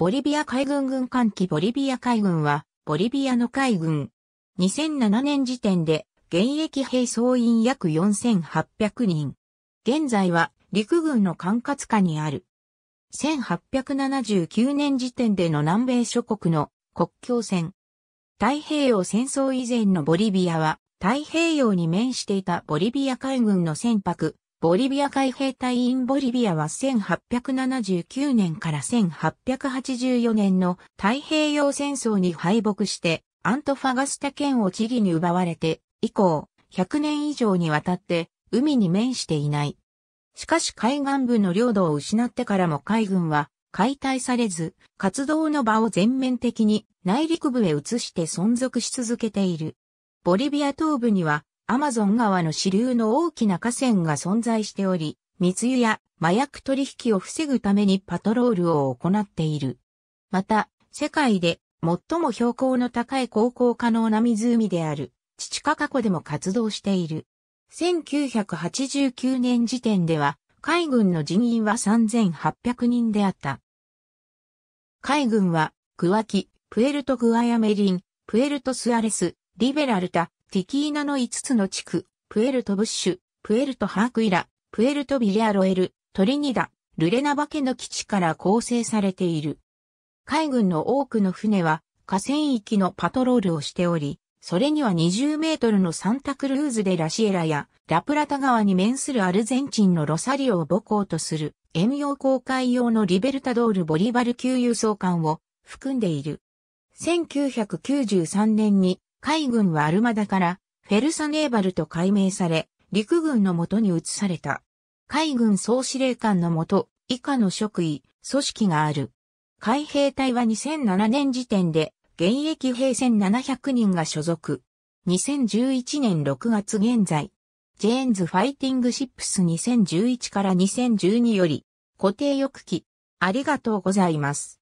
ボリビア海軍軍艦機ボリビア海軍は、ボリビアの海軍。2007年時点で、現役兵総員約4800人。現在は、陸軍の管轄下にある。1879年時点での南米諸国の国境線。太平洋戦争以前のボリビアは、太平洋に面していたボリビア海軍の船舶、ボリビア海兵隊員ボリビアは1879年から1884年の太平洋戦争に敗北してアントファガスタ県をチリに奪われて以降100年以上にわたって海に面していない。しかし海岸部の領土を失ってからも海軍は解体されず活動の場を全面的に内陸部へ移して存続し続けている。ボリビア東部にはアマゾン川の支流の大きな河川が存在しており、密輸や麻薬取引を防ぐためにパトロールを行っている。また、世界で最も標高の高い航行可能な湖である、チチカカ湖でも活動している。1989年時点では、海軍の人員は3800人であった。海軍は、クワキ、プエルトグアヤメリン、プエルトスアレス、リベラルタ、ティキーナの5つの地区、プエルトブッシュ、プエルトハークイラ、プエルトビリアロエル、トリニダ、ルレナバケの基地から構成されている。海軍の多くの船は河川域のパトロールをしており、それには20メートルのサンタクルーズでラシエラやラプラタ川に面するアルゼンチンのロサリオを母港とする遠洋航海用のリベルタドール・ボリバル級輸送艦を含んでいる。1993年に海軍はアルマダからフェルサネーバルと改名され、陸軍の元に移された。海軍総司令官の下、以下の職位、組織がある。海兵隊は2007年時点で、現役兵1700人が所属。2011年6月現在、ジェーンズファイティングシップス2011から2012より、固定翼機、ありがとうございます。